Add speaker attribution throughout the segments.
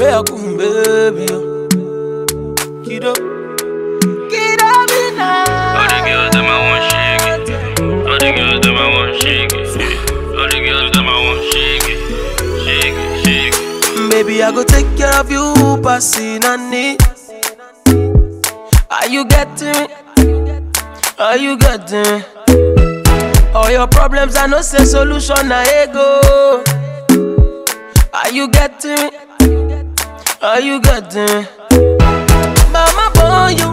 Speaker 1: Mayorkun, baby. Kido. Kido me.
Speaker 2: All the girls them I want shake it. All the girls them I want shake it. All the girls them I want shake it. Shake it, shake it.
Speaker 1: Baby, I go take care of you, passing on it. Are you getting me? Are you getting me? All your problems, I know say solution, I ego. Are you getting Are you getting? Mama born you,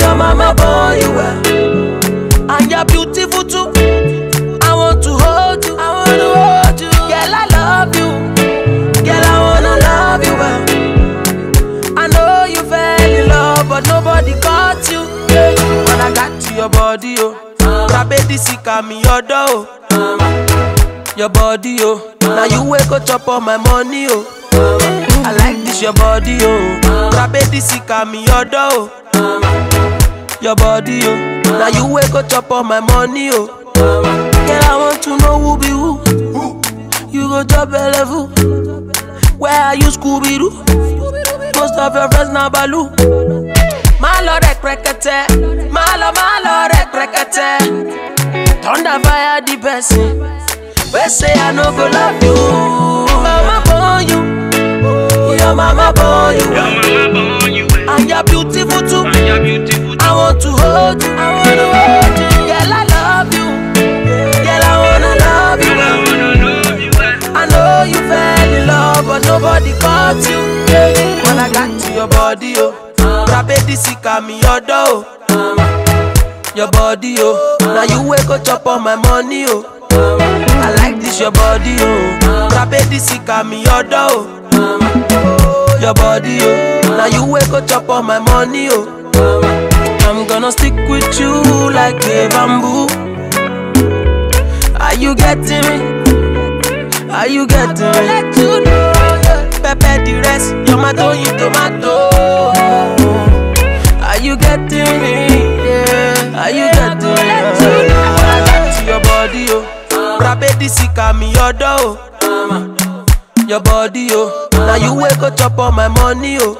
Speaker 1: your mama born you well, and you're beautiful too. I want to hold you, I want to hold you, girl. I love you. Girl, I wanna love you well. I know you fell in love, but nobody caught you. When I got to your body, oh. Grab it, this me your door, oh. Your body, oh. Now you wake up all my money, oh. I like this your body, oh. Grab it, this me your door, oh. Your body, oh. Now you wake up chop all my money, oh. Girl, I want to know who be who. You go drop a level. Where are you, Scooby Doo? Most of your friends now Baloo. Malo rek rekete, malo malo rek rekete. Thunder fire the person. We say I no go love you. Mama born you,
Speaker 2: well.
Speaker 1: and you're beautiful too.
Speaker 2: And you're beautiful.
Speaker 1: I want to hold you, I wanna hold you. Girl, I love you. Girl, I wanna love you.
Speaker 2: I wanna love you well.
Speaker 1: I know you fell in love, but nobody caught you. When I got to your body, oh, it, this me your door, oh. Your body, oh, now you wake up chop all my money, oh. I like this your body, oh, grab it, this me your door, oh. Your body, oh, now you wake up chop all my money, oh. I'm gonna stick with you like a bamboo. Are you getting me? Are you getting me? Let you know, Pepper the rest, your tomato, you tomato. Are you getting me? Yeah. Are you getting me? When I got to your body, oh, it, this me your door, oh. Your body, oh, now you wake up chop all my money, oh.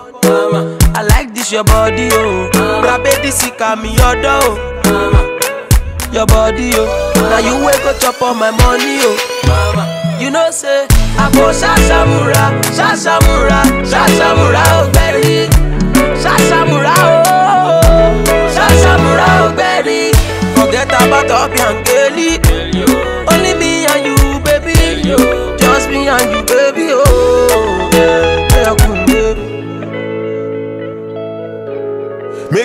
Speaker 1: I like this your body, oh, grab it, this me your door, oh. Your body, oh, now you wake up chop all my money, oh. You know say I go shashamura, shashamura, shashamura, oh baby, shashamura, oh, shashamura, oh baby. Forget about Obi and Kelly, only me and you, baby, just me and you, baby,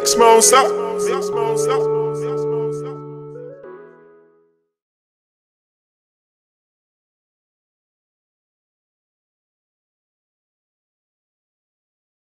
Speaker 3: Mix monster. Mix monster.